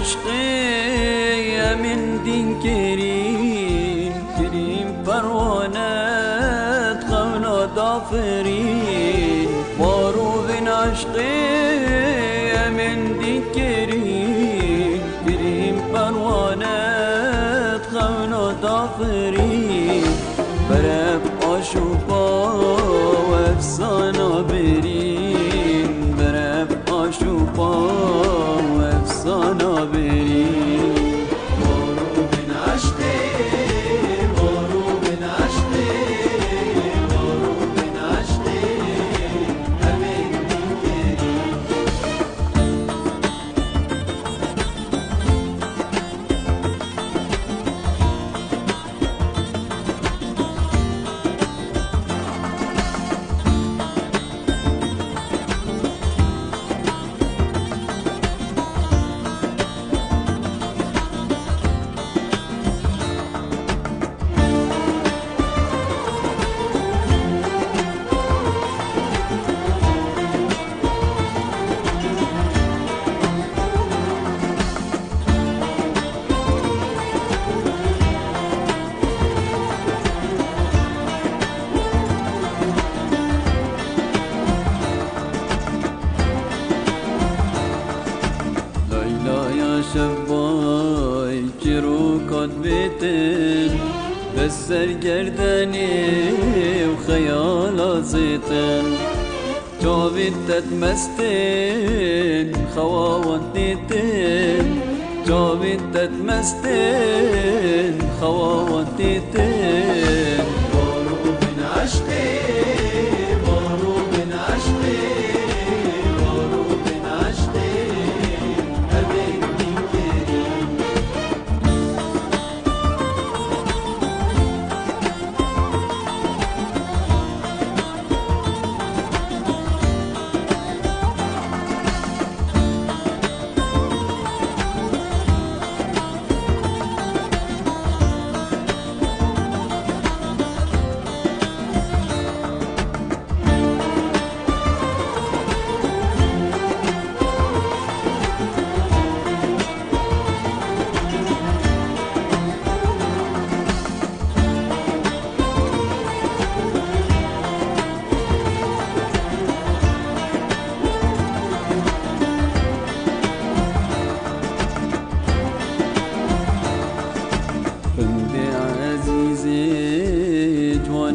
عشقي من دين كريم. كريم پروانت خونا دافرين بارو بن عشقي من دين كريم. كريم پروانت خونا دافرين چرو کد بیتن بسر گردنی و خیال زیتن جاوید تتمستن خواوان دیتن جاوید تتمستن خواوان دیتن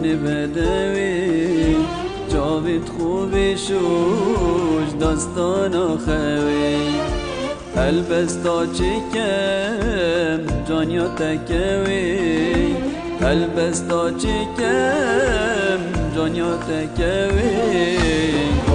جوان بدوی جاوید خوبی شوش داستان خوی البستا چکم جانیا تکوی. البستا چکم جانیا تکوی.